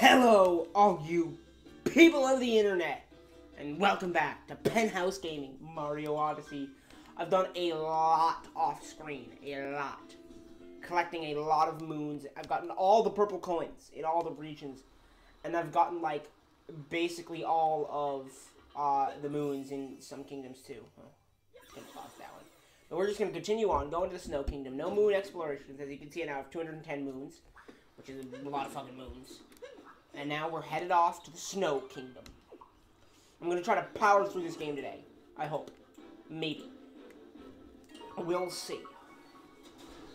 Hello, all you people of the internet, and welcome back to Penthouse Gaming Mario Odyssey. I've done a lot off screen, a lot. Collecting a lot of moons. I've gotten all the purple coins in all the regions, and I've gotten like basically all of uh, the moons in some kingdoms too. Pause that one. But we're just gonna continue on, go into the Snow Kingdom. No moon explorations, as you can see I now. Have 210 moons, which is a lot of fucking moons. And now we're headed off to the Snow Kingdom. I'm gonna try to power through this game today. I hope. Maybe. We'll see.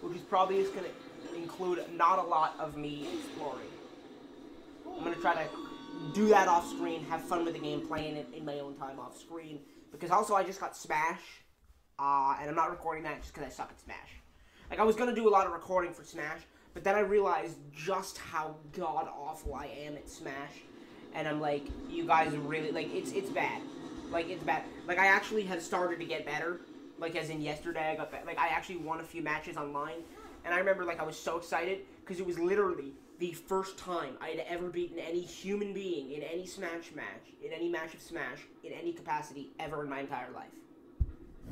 Which is probably just gonna include not a lot of me exploring. I'm gonna try to do that off screen, have fun with the game, playing it in my own time off screen. Because also I just got Smash, uh, and I'm not recording that just because I suck at Smash. Like I was gonna do a lot of recording for Smash, but then I realized just how god awful I am at Smash, and I'm like, you guys really like it's it's bad, like it's bad. Like I actually have started to get better, like as in yesterday I got like I actually won a few matches online, and I remember like I was so excited because it was literally the first time I had ever beaten any human being in any Smash match, in any match of Smash, in any capacity ever in my entire life.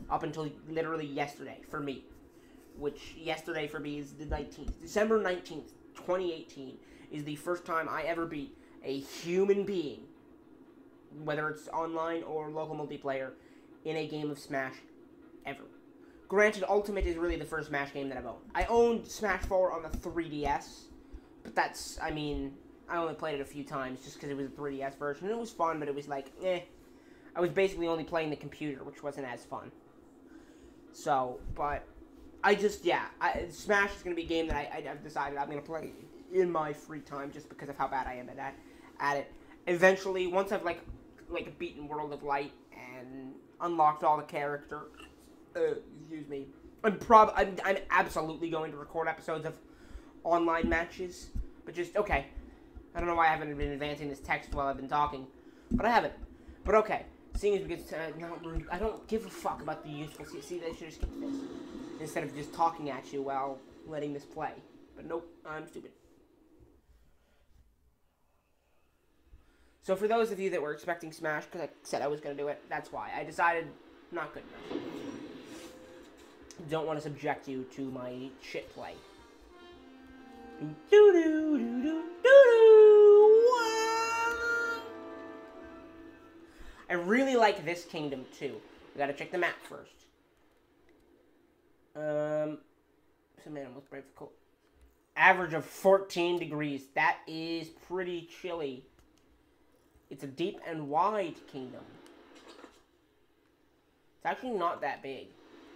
Up until literally yesterday for me which yesterday for me is the 19th. December 19th, 2018, is the first time I ever beat a human being, whether it's online or local multiplayer, in a game of Smash ever. Granted, Ultimate is really the first Smash game that I've owned. I owned Smash 4 on the 3DS, but that's, I mean, I only played it a few times just because it was a 3DS version. It was fun, but it was like, eh. I was basically only playing the computer, which wasn't as fun. So, but I just yeah, I, Smash is gonna be a game that I, have decided I'm gonna play in my free time just because of how bad I am at that, at it. Eventually, once I've like like beaten World of Light and unlocked all the character, uh, excuse me, I'm prob I'm, I'm absolutely going to record episodes of online matches, but just okay. I don't know why I haven't been advancing this text while I've been talking, but I haven't. But okay, seeing as we get to, uh, not I don't give a fuck about the useful. See, see, they should have skipped this instead of just talking at you while letting this play. But nope, I'm stupid. So for those of you that were expecting Smash, because I said I was going to do it, that's why. I decided not good enough. Don't want to subject you to my shit play. Do do do do do do. I really like this kingdom too. We gotta check the map first. Um, some animals brave cold. Average of 14 degrees. That is pretty chilly. It's a deep and wide kingdom. It's actually not that big,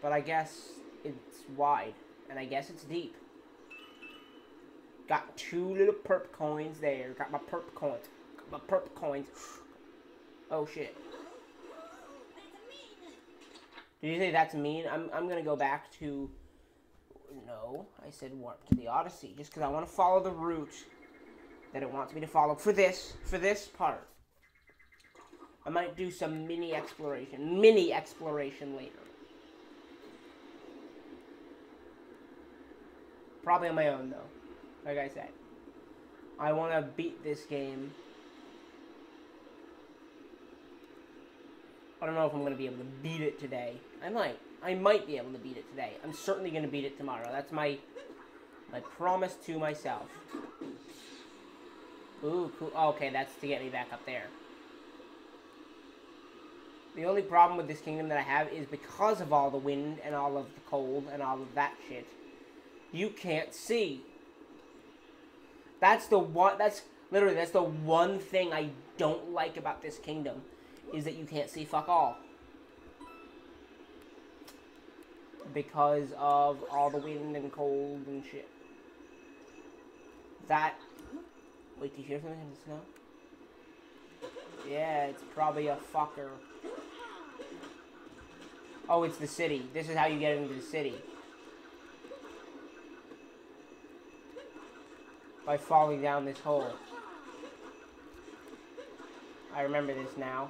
but I guess it's wide, and I guess it's deep. Got two little perp coins there. Got my perp coins. Got my perp coins. Oh shit. Did you say that's mean? I'm, I'm gonna go back to... No, I said warp to the Odyssey. Just because I want to follow the route that it wants me to follow for this, for this part. I might do some mini exploration, mini exploration later. Probably on my own, though. Like I said. I want to beat this game I don't know if I'm going to be able to beat it today. I might. I might be able to beat it today. I'm certainly going to beat it tomorrow. That's my my promise to myself. Ooh, cool. Oh, okay, that's to get me back up there. The only problem with this kingdom that I have is because of all the wind and all of the cold and all of that shit, you can't see. That's the one, that's literally, that's the one thing I don't like about this kingdom is that you can't see fuck all. Because of all the wind and cold and shit. That. Wait, do you hear something in the snow? Yeah, it's probably a fucker. Oh, it's the city. This is how you get into the city. By falling down this hole. I remember this now.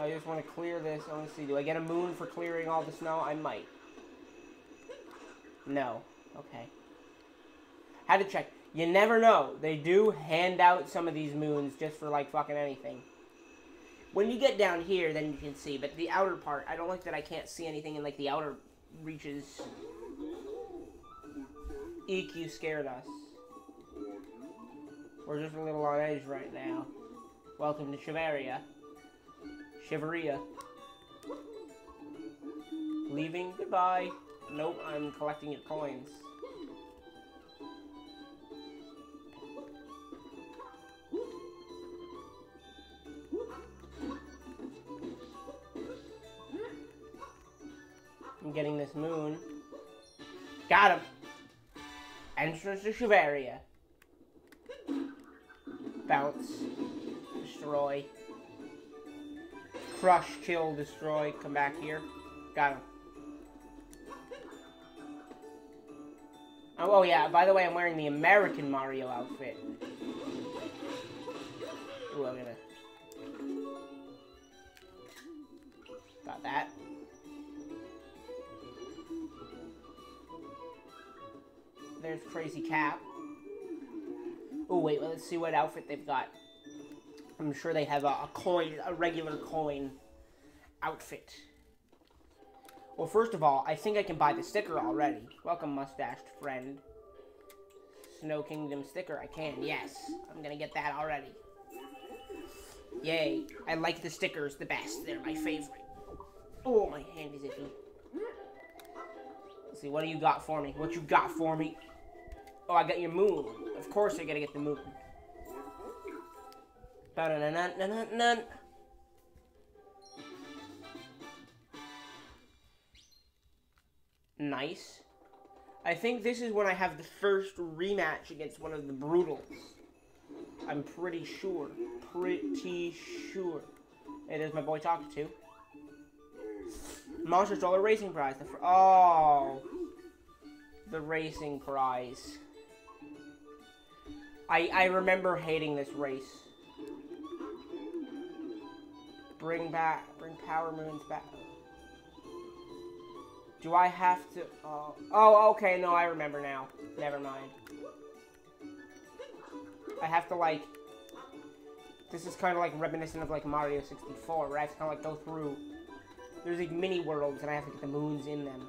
I just want to clear this. I want to see. Do I get a moon for clearing all the snow? I might. No. Okay. Had to check. You never know. They do hand out some of these moons just for like fucking anything. When you get down here, then you can see. But the outer part, I don't like that I can't see anything in like the outer reaches. EQ scared us. We're just a little on edge right now. Welcome to Shiveria. Shiveria. Leaving, goodbye. Nope, I'm collecting your coins. I'm getting this moon. Got him. Entrance to Shiveria. Bounce. Destroy. Crush, kill, destroy. Come back here. Got him. Oh, oh yeah, by the way, I'm wearing the American Mario outfit. Ooh, I'm gonna... Got that. There's Crazy Cap. Oh, wait, let's see what outfit they've got. I'm sure they have a, a coin, a regular coin outfit. Well, first of all, I think I can buy the sticker already. Welcome, mustached friend. Snow Kingdom sticker. I can, yes. I'm gonna get that already. Yay. I like the stickers the best. They're my favorite. Oh, my hand is itchy. Let's see, what do you got for me? What you got for me? Oh, I got your moon. Of course I gotta get the moon. Nice. I think this is when I have the first rematch against one of the Broodals. I'm pretty sure. Pretty sure. Hey, there's my boy talking to. Monster Stroller Racing Prize. The oh. The racing prize. I, I remember hating this race. Bring back, bring Power Moons back. Do I have to, uh, oh, okay, no, I remember now. Never mind. I have to, like, this is kind of like reminiscent of, like, Mario 64, where I have to kind of, like, go through, there's, like, mini worlds, and I have to get the moons in them.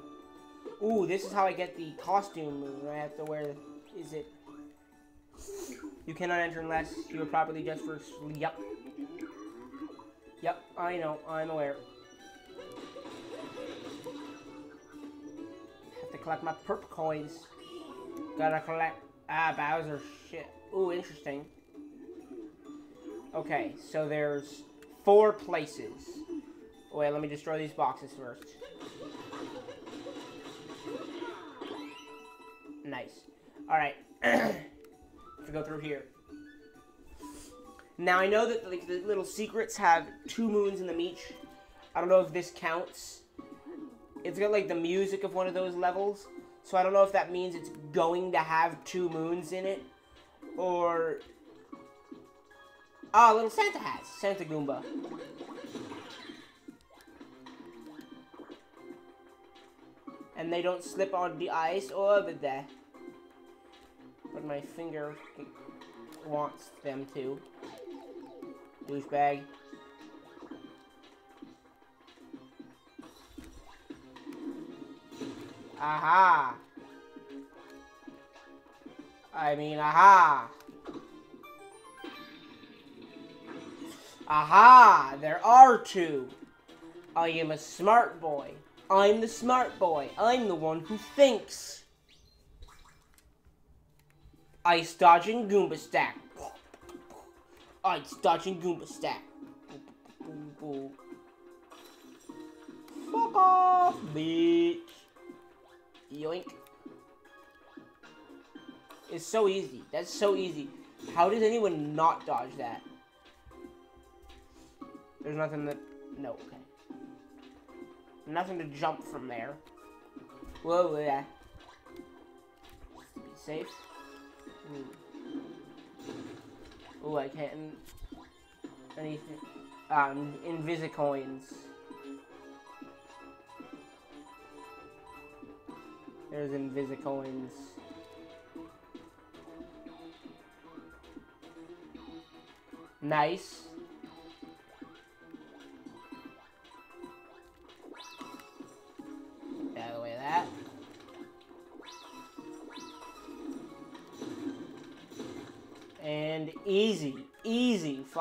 Ooh, this is how I get the costume moon. I have to wear, is it, you cannot enter unless you are properly dressed for Yep. Yep, I know. I'm aware. Have to collect my perp coins. Gotta collect... Ah, Bowser. Shit. Ooh, interesting. Okay, so there's four places. Wait, let me destroy these boxes first. Nice. Alright. to go through here. Now I know that the little secrets have two moons in them each. I don't know if this counts. It's got like the music of one of those levels. So I don't know if that means it's going to have two moons in it. Or... Ah, oh, little Santa has. Santa Goomba. And they don't slip on the ice over there but my finger wants them to. Douchebag. Aha! I mean, aha! Aha! There are two! I am a smart boy. I'm the smart boy. I'm the one who thinks. Ice dodging Goomba stack. Ice dodging Goomba stack. Fuck off, bitch. Yoink. It's so easy. That's so easy. How does anyone not dodge that? There's nothing that... No, okay. Nothing to jump from there. Whoa, yeah. Be safe. Hmm. Ooh, I can't. Anything. Um, Invisicoins. There's Invisicoins. Nice.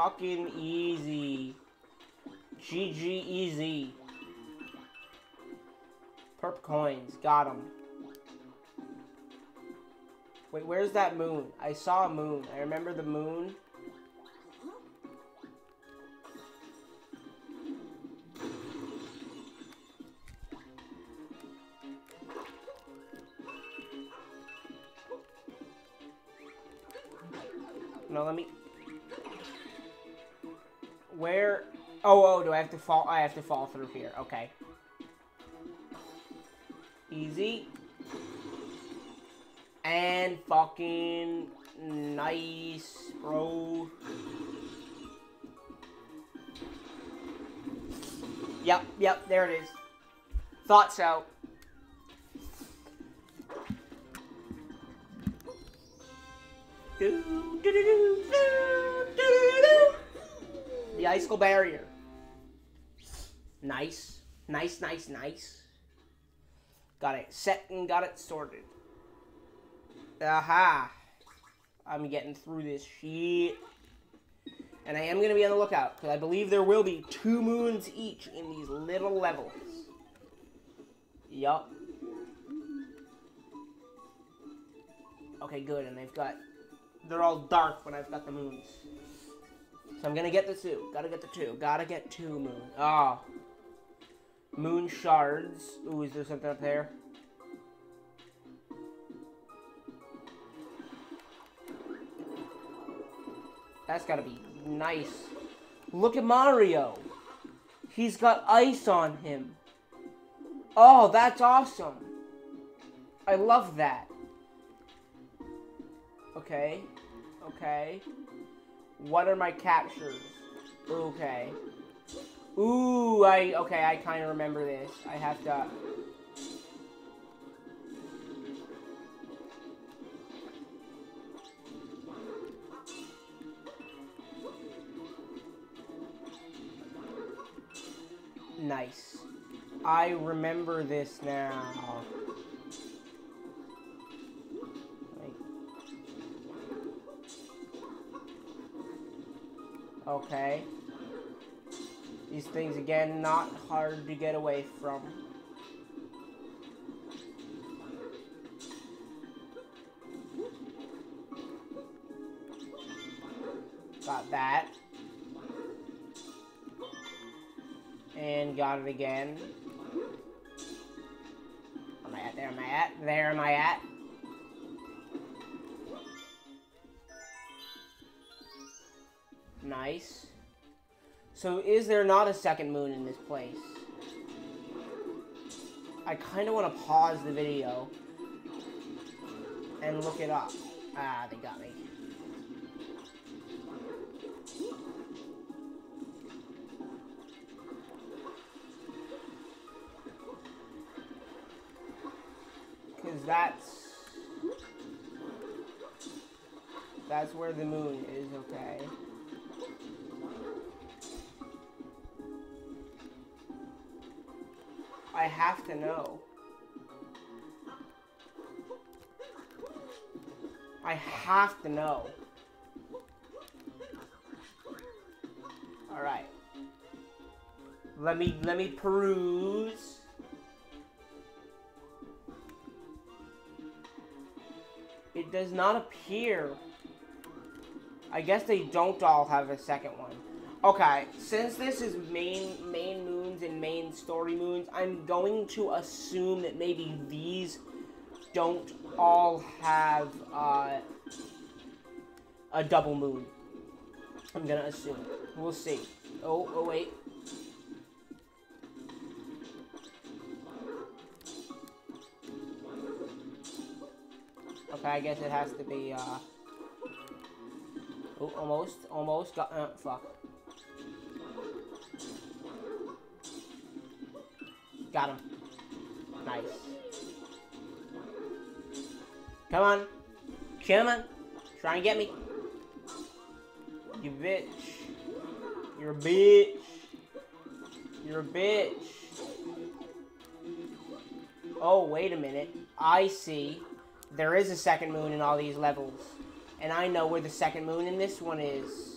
Fucking easy. GG easy. Perp coins. Got them. Wait, where's that moon? I saw a moon. I remember the moon. Have to fall? I have to fall through here. Okay. Easy. And fucking nice, bro. Yep, yep, there it is. Thought so. The icicle barrier. Nice. Nice, nice, nice. Got it set and got it sorted. Aha. I'm getting through this shit. And I am going to be on the lookout, because I believe there will be two moons each in these little levels. Yup. Okay, good, and they've got... They're all dark when I've got the moons. So I'm gonna get the two. Gotta get the two. Gotta get two moon. Ah. Oh. Moon shards. Ooh, is there something up there? That's gotta be nice. Look at Mario. He's got ice on him. Oh, that's awesome. I love that. Okay. Okay. What are my captures? Okay. Ooh, I, okay, I kind of remember this. I have to... Nice. I remember this now. Okay. These things, again, not hard to get away from. Got that. And got it again. Am I at? There am I at? There am I at? Nice. So is there not a second moon in this place? I kind of want to pause the video and look it up. Ah, they got me. Because that's... That's where the moon is, okay. Have to know. I have to know. Alright. Let me, let me peruse. It does not appear. I guess they don't all have a second one. Okay, since this is main main moons and main story moons, I'm going to assume that maybe these don't all have uh, a double moon. I'm gonna assume. We'll see. Oh, oh wait. Okay, I guess it has to be, uh... Oh, almost, almost got, uh, fuck. Got him. Nice. Come on. Come on. Try and get me. You bitch. You're a bitch. You're a bitch. Oh, wait a minute. I see. There is a second moon in all these levels. And I know where the second moon in this one is.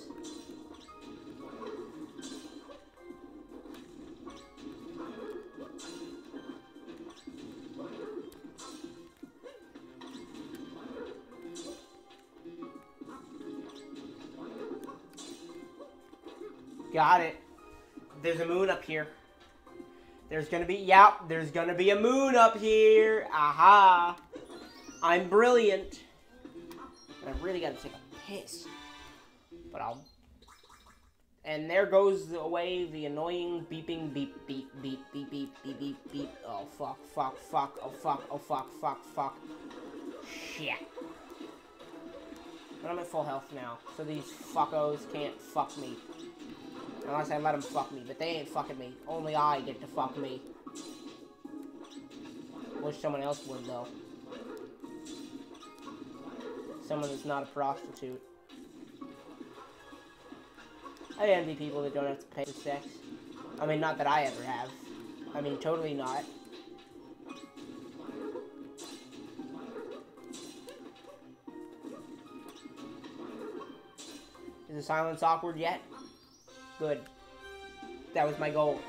Got it. There's a moon up here. There's gonna be, yep, there's gonna be a moon up here. Aha. I'm brilliant. I really gotta take a piss. But I'll... And there goes away the annoying beeping beep beep beep beep beep beep beep beep. Oh fuck, fuck, fuck, oh fuck, oh fuck, fuck, fuck. Shit. But I'm at full health now, so these fuckos can't fuck me. Unless I let them fuck me, but they ain't fucking me. Only I get to fuck me. Wish someone else would, though. Someone that's not a prostitute. I envy people that don't have to pay for sex. I mean, not that I ever have. I mean, totally not. Is the silence awkward yet? Good. That was my goal.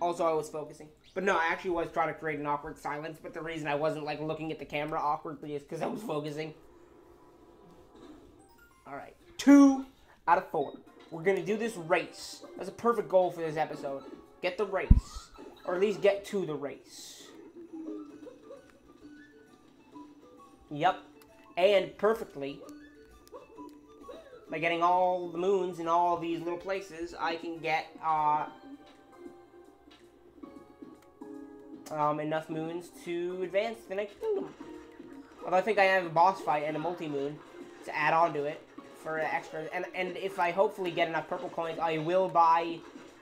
Also, I was focusing. But no, I actually was trying to create an awkward silence, but the reason I wasn't, like, looking at the camera awkwardly is because I was focusing. Alright. Two out of four. We're gonna do this race. That's a perfect goal for this episode. Get the race. Or at least get to the race. Yep. And perfectly, by getting all the moons in all these little places, I can get uh, um, enough moons to advance the next kingdom. Although I think I have a boss fight and a multi-moon to add on to it for extra. And, and if I hopefully get enough purple coins, I will buy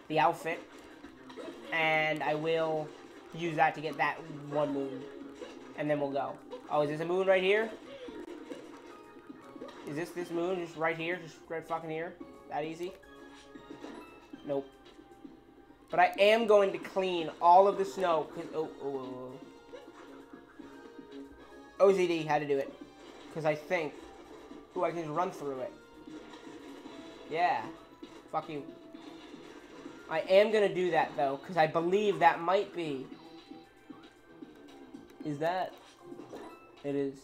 the outfit. And I will use that to get that one moon. And then we'll go. Oh, is this a moon right here? Is this this moon just right here? Just right fucking here? That easy? Nope. But I am going to clean all of the snow. Cause, oh, oh, oh. oh. OZD had to do it. Because I think... Ooh, I can just run through it. Yeah. Fuck you. I am going to do that, though. Because I believe that might be... Is that... It is.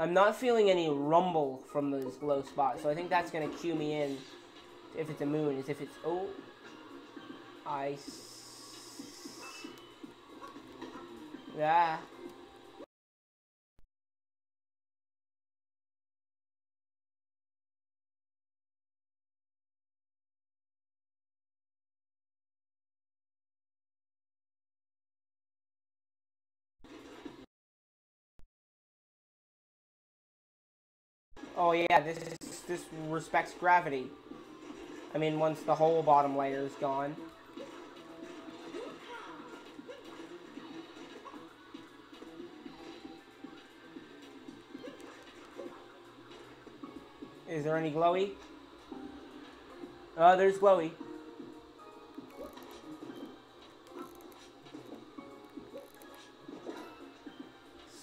I'm not feeling any rumble from those glow spots, so I think that's going to cue me in if it's a moon, is if it's... Oh, I... Yeah. Oh yeah, this is, this respects gravity. I mean, once the whole bottom layer is gone. Is there any glowy? Oh, there's glowy.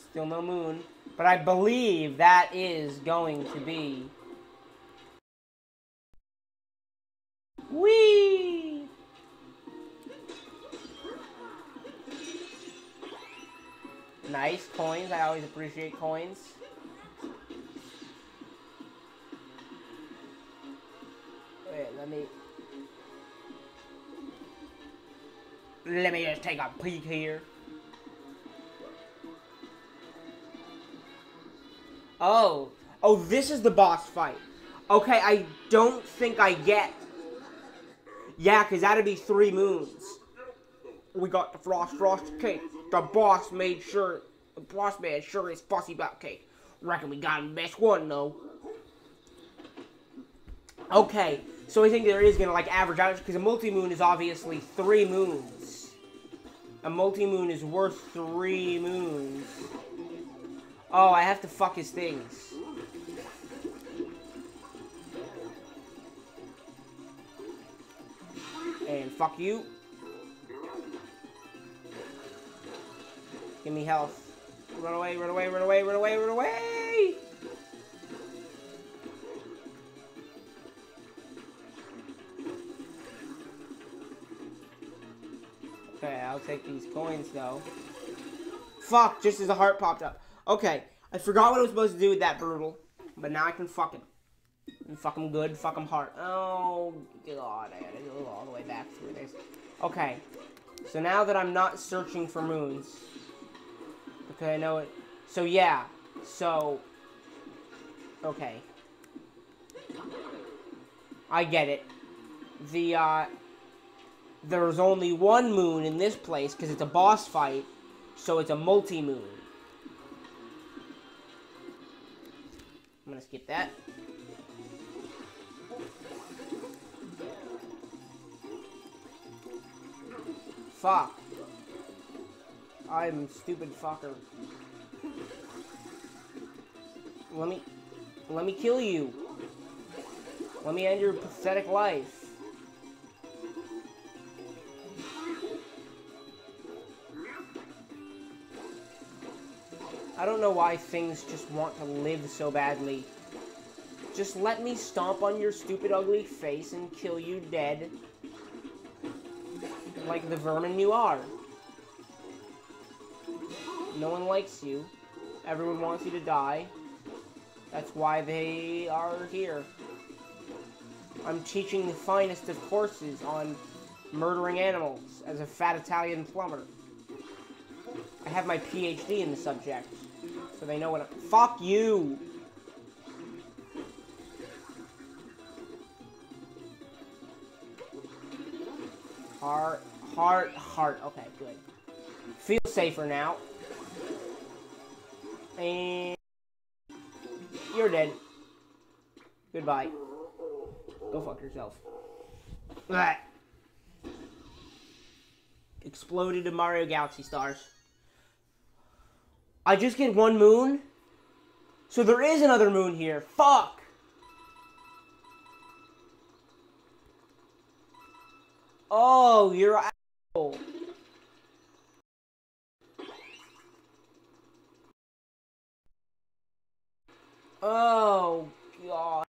Still no moon. But I believe that is going to be... Whee! Nice coins. I always appreciate coins. Wait, let me... Let me just take a peek here. Oh. Oh, this is the boss fight. Okay, I don't think I get... Yeah, because that'd be three moons. We got the Frost Frost cake. The boss made sure... The boss made sure it's fussy about cake. Reckon we got the best one, though. Okay, so I think there is gonna, like, average out, because a multi-moon is obviously three moons. A multi-moon is worth three moons. Oh, I have to fuck his things. And fuck you. Give me health. Run away, run away, run away, run away, run away! Okay, I'll take these coins though. Fuck, just as the heart popped up. Okay, I forgot what I was supposed to do with that Broodal, but now I can fuck him. And fuck him good, fuck him hard. Oh, God, I gotta go all the way back through this. Okay, so now that I'm not searching for moons, okay, I know it. So, yeah, so, okay. I get it. The, uh, there's only one moon in this place because it's a boss fight, so it's a multi-moon. I'm gonna skip that. Fuck. I'm stupid fucker. Let me, let me kill you. Let me end your pathetic life. I don't know why things just want to live so badly. Just let me stomp on your stupid ugly face and kill you dead. Like the vermin you are. No one likes you. Everyone wants you to die. That's why they are here. I'm teaching the finest of courses on murdering animals as a fat Italian plumber. I have my PhD in the subject so they know what. I'm, fuck you. Heart, heart, heart. Okay, good. Feel safer now. And you're dead. Goodbye. Go fuck yourself. Blah. Exploded in Mario Galaxy stars. I just get one moon? So there is another moon here. Fuck! Oh, you're asshole. Oh, God.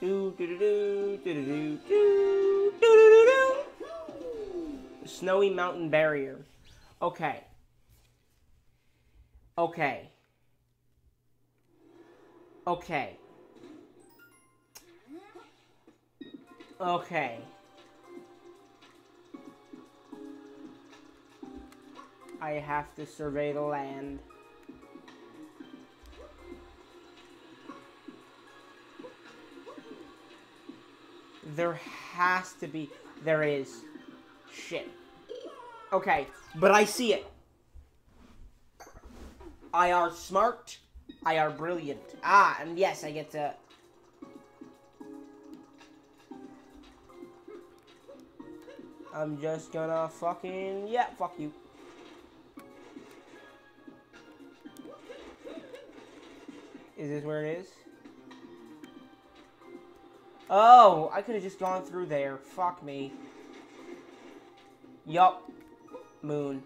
Do do do do do do do do do do do. Snowy mountain barrier. Okay. Okay. Okay. Okay. I have to survey the land. There has to be. There is. Shit. Okay, but I see it. I are smart. I are brilliant. Ah, and yes, I get to... I'm just gonna fucking... Yeah, fuck you. Is this where it is? Oh, I could have just gone through there. Fuck me. Yup moon.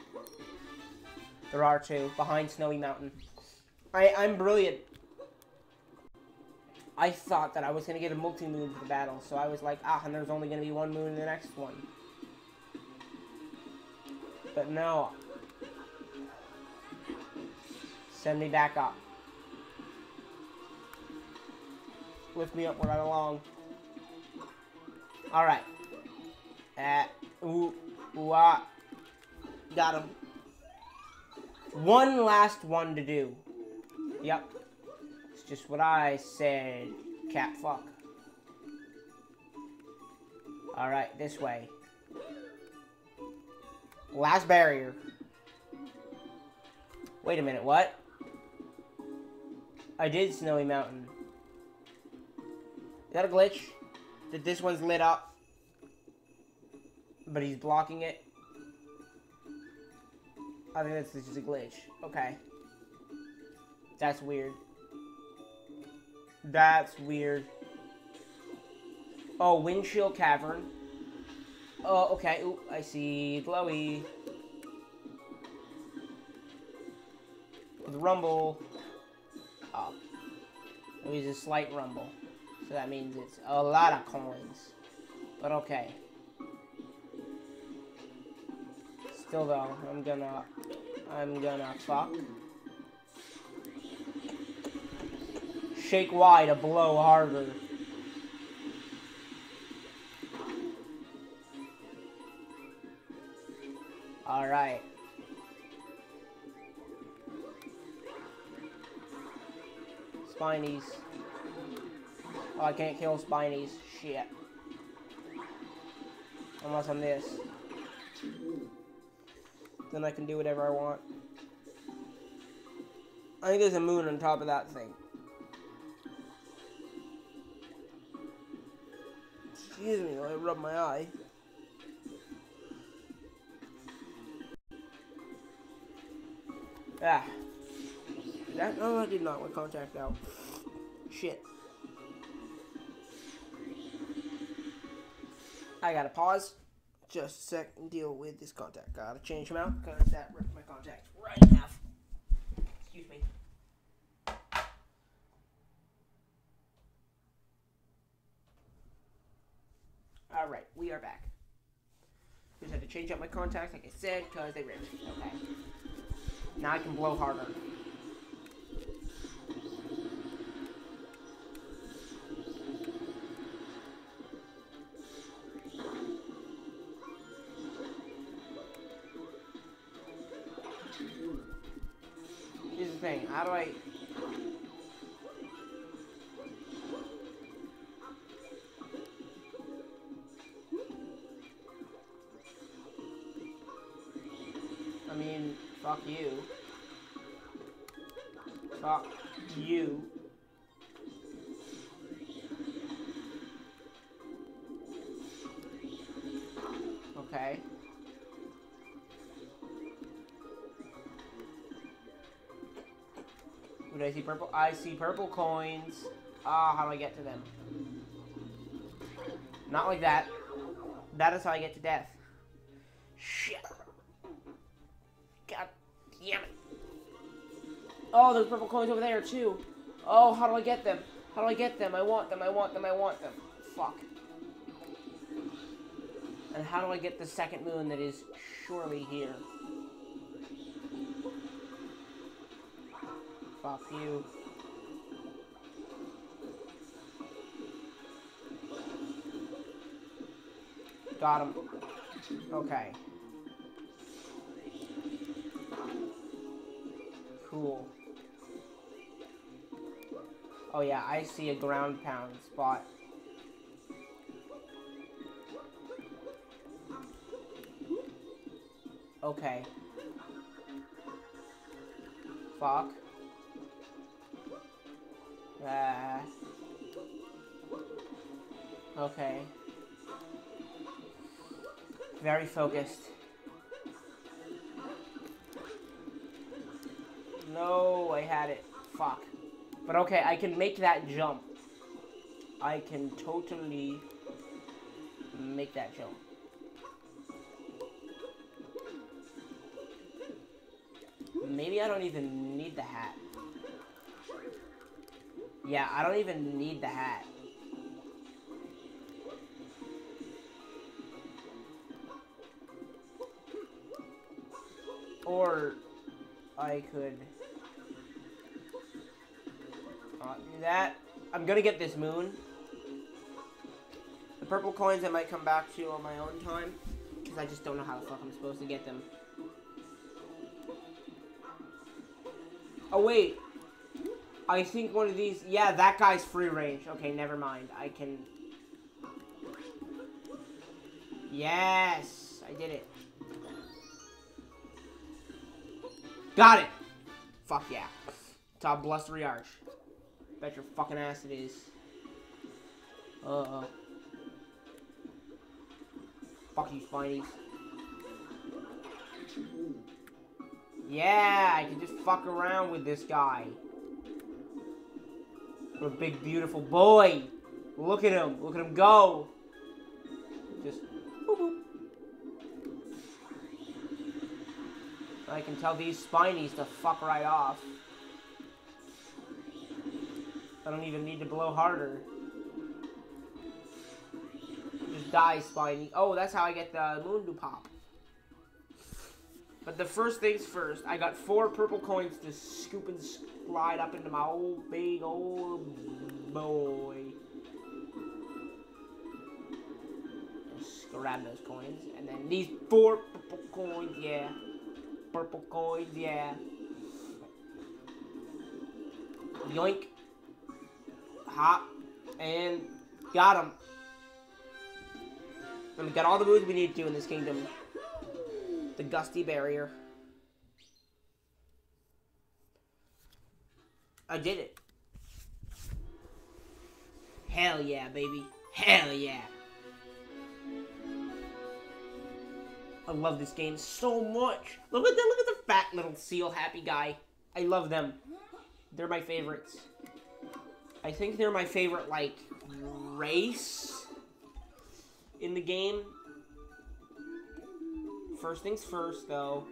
There are two behind Snowy Mountain. I I'm brilliant. I thought that I was gonna get a multi moon for the battle, so I was like, ah, and there's only gonna be one moon in the next one. But no. Send me back up. Lift me up where I belong. Alright. Uh, ooh, ooh, ah. Got him. One last one to do. Yep. It's just what I said, cat fuck. Alright, this way. Last barrier. Wait a minute, what? I did Snowy Mountain. Is that a glitch? That this one's lit up? But he's blocking it? I think that's just a glitch. Okay. That's weird. That's weird. Oh, windshield cavern. Oh, okay. Ooh, I see glowy. The rumble. Oh. It was a slight rumble. So that means it's a lot of coins. But okay. Still though, I'm gonna... I'm gonna fuck. Shake Y to blow harder. Alright. Spinies. Oh, I can't kill Spinies. Shit. Unless I'm this. Then I can do whatever I want. I think there's a moon on top of that thing. Excuse me I rub my eye. Ah. That, no, I did not want contact out. Shit. I gotta pause. Just a sec and deal with this contact. Gotta change them out because that ripped my contact right in half. Excuse me. Alright, we are back. Just had to change out my contacts, like I said, because they ripped. Okay. Now I can blow harder. The I see purple? I see purple coins. Ah, how do I get to them? Not like that. That is how I get to death. Shit. God damn it. Oh, there's purple coins over there too. Oh, how do I get them? How do I get them? I want them, I want them, I want them. Fuck. And how do I get the second moon that is surely here? Fuck you. Got him. Okay. Cool. Oh yeah, I see a ground pound spot. Okay. Fuck. Okay. Very focused. No, I had it. Fuck. But okay, I can make that jump. I can totally make that jump. Maybe I don't even need the hat. Yeah, I don't even need the hat. Or I could not do that. I'm gonna get this moon. The purple coins I might come back to on my own time. Because I just don't know how the fuck I'm supposed to get them. Oh, wait. I think one of these... Yeah, that guy's free range. Okay, never mind. I can... Yes! I did it. Got it! Fuck yeah. Top blustery arch. Bet your fucking ass it is. Uh-oh. Fuck you, Spinies. Yeah, I can just fuck around with this guy. A big, beautiful boy. Look at him. Look at him go. Just. boop, boop. I can tell these spinies to fuck right off. I don't even need to blow harder. Just die, spiny. Oh, that's how I get the moon to pop. But the first things first, I got four purple coins to scoop and slide up into my old big old boy. Just grab those coins, and then these four purple coins, yeah. Purple coins, yeah. Yoink. Hop. And got him. And we got all the moves we need to in this kingdom the gusty barrier. I did it. Hell yeah, baby. Hell yeah. I love this game so much. Look at that, look at the fat little seal happy guy. I love them. They're my favorites. I think they're my favorite, like, race in the game. First things first, though.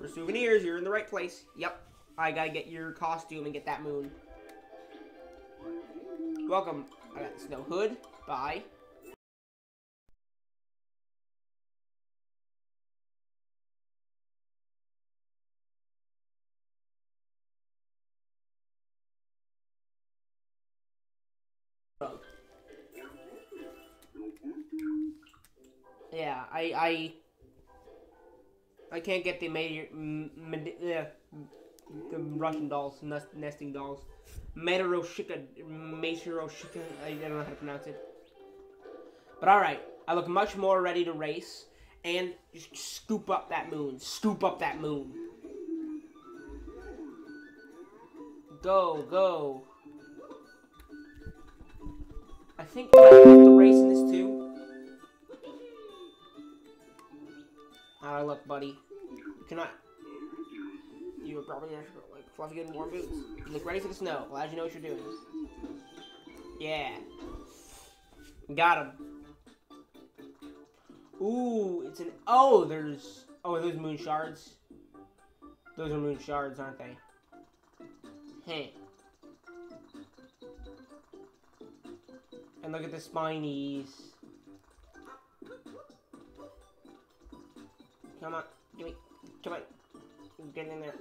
For souvenirs, you're in the right place. Yep. I gotta get your costume and get that moon. Welcome. I got the snow hood. Bye. Yeah, I I I can't get the major, yeah, the Russian dolls, nest, nesting dolls. Metaroshika, Maseroshika, I don't know how to pronounce it. But alright, I look much more ready to race and scoop up that moon. Scoop up that moon. Go, go. I think I have to race in this too. How do I look, buddy? You cannot. You are probably gonna like fluffy good warm boots. You look ready for the snow. Glad you know what you're doing. Yeah. Got him. Ooh, it's an. Oh, there's. Oh, those moon shards? Those are moon shards, aren't they? Hey. And look at the spinies. Come on, give me, come on, get in there.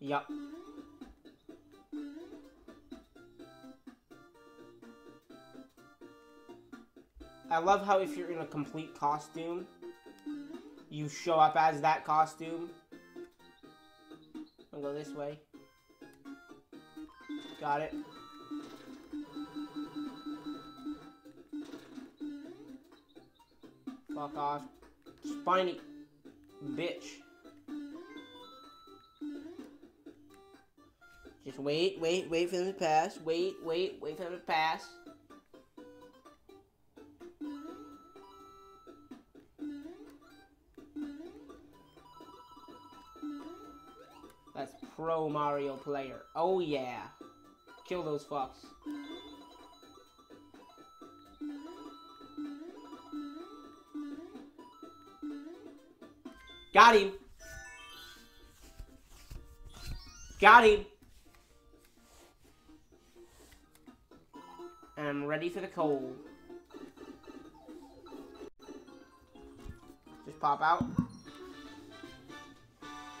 Yup. I love how if you're in a complete costume, you show up as that costume. I'll go this way. Got it. Fuck off. Spiny. Bitch. Just wait, wait, wait for them to pass. Wait, wait, wait for them to pass. That's pro Mario player. Oh yeah. Kill those fucks. Got him. Got him. And I'm ready for the cold. Just pop out.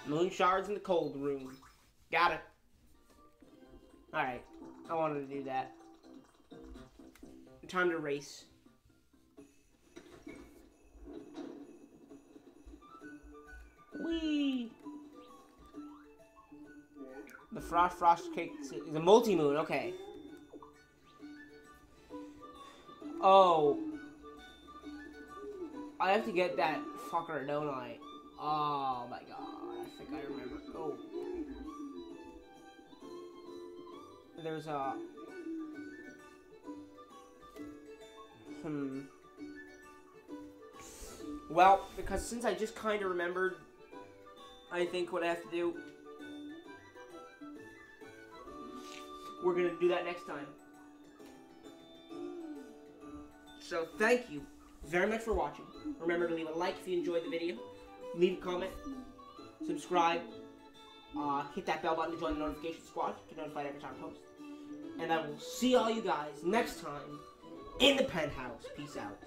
Moon shards in the cold room. Got it. Alright. I wanted to do that. Time to race. Whee! The Frost Frost Cake is a multi-moon, okay. Oh. I have to get that fucker, don't I? Oh my god, I think I remember. Oh. There's a... Hmm. Well, because since I just kind of remembered, I think what I have to do, we're to do that next time. So thank you very much for watching. Remember to leave a like if you enjoyed the video. Leave a comment. Subscribe. Uh, hit that bell button to join the notification squad. To get notified every time I post. And I will see all you guys next time in the penthouse. Peace out.